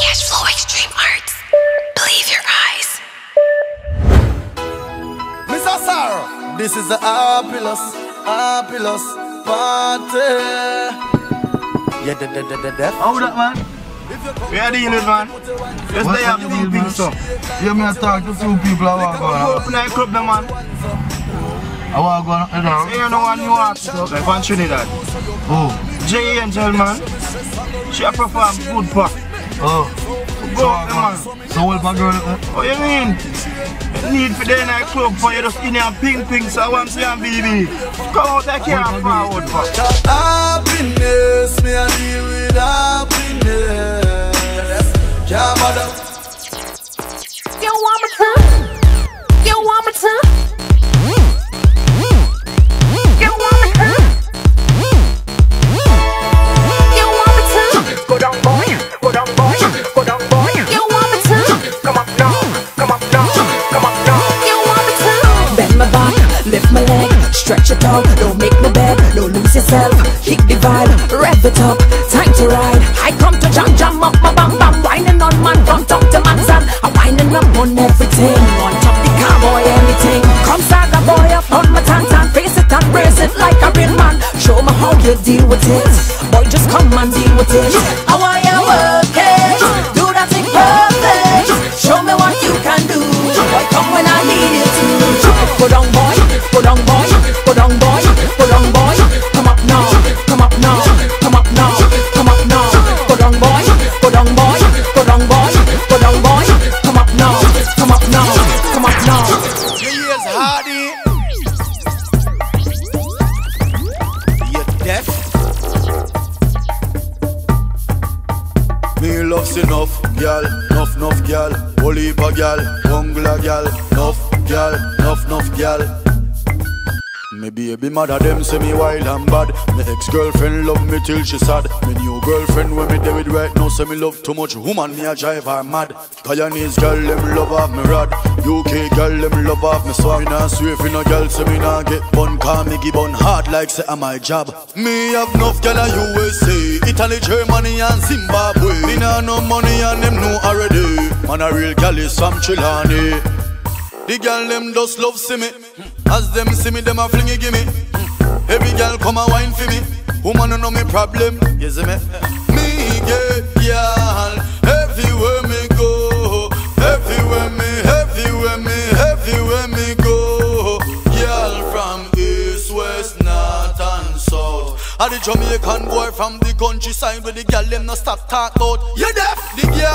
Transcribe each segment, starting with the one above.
Cashflow Extreme Arts. Believe your eyes. Mr. Sarah, this is the Apilus, Apilus party. Yeah, the, the, the, the death. How that man? We are dealing with man. Just What they have you two deal, man? things up. Yeah, me I talk to two people I want to go Go on. open a club the man. I want to go on. You know? Say you know one you want to like from Trinidad. Oh, J Angel man. She a perform good pop. oh. Go So, man. so what my girl? What you mean? You need for the night club for you just in here and ping ping so I want to see you BB. Come out I can't forward for. Happiness, me I deal with happiness. Can't bother. Me beg, don't lose yourself, kick the vibe, rev it up, time to ride. I come to jam jam up my bam bam, whining on man from top to man's hand. I'm whining up on everything, Me loves enough, gal, enough, enough, gal. Of gal, bungler gal, enough, gal, enough, enough, gal. Me baby mother them say me wild and bad. Me ex-girlfriend love me till she sad. Me new girlfriend when me there with right now say me love too much. Woman me a drive her mad. Guyanese girl them love off me rad. UK girl them love off me swag. Me nah swear for no girl say me nah get bun Call me give bun hard like say I'm my job. Me have enough girl a. USA Italy, Germany and Zimbabwe. Me nah no money and them know already. Man a real gal is from Chilani the girl them just love see me. As them see me, them a fling it gimme. Every girl come a wine for me. Woman don't know me problem. You see me? Me get everywhere me go. Everywhere me, everywhere me, everywhere me go. Girl from east, west, north and south. And the Jamaican boy from the countryside where the girl them no stop talk out. You deaf? The girl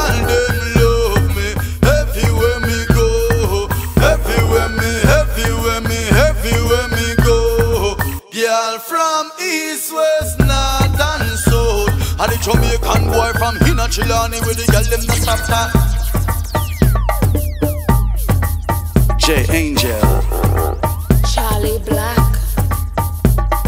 From Hina Chilani with the girl them no stop. J Angel. Charly Black.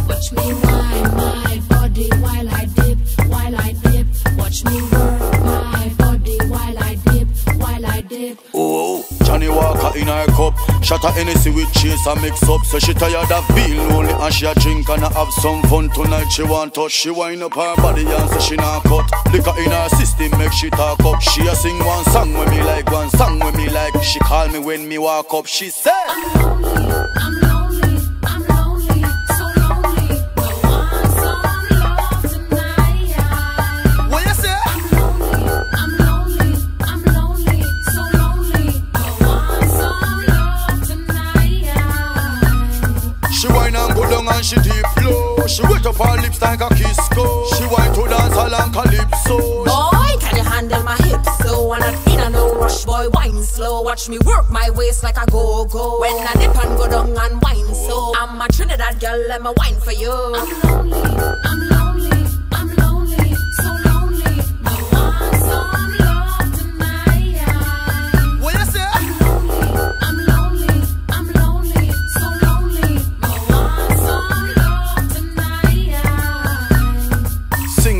Watch me wind my body while I dip, while I dip. Watch me work my body while I dip, while I dip. Oh, Johnnie Walker in her cup. Shot her Hennessy with chase and mix up. So she tired of being lonely and she a drink and a have some fun tonight. She want touch. She wind up her body and say she not cut. Liquor in her system make she talk up. She a sing one song with me like one song with me like. She call me when me walk up. She say. And go down and she deep flow. She wet up her lips like a kiss go. She wine to dance all and calypso. Boy, can you handle my hips? So I'm not in a no rush, boy. Wine slow. Watch me work my waist like a go go. When I dip and go down and wine so. I'm a Trinidad girl, let me wine for you. I'm lonely, I'm lonely,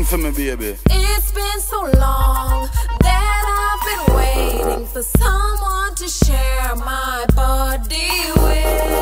Sing for me, baby. It's been so long that I've been waiting for someone to share my body with.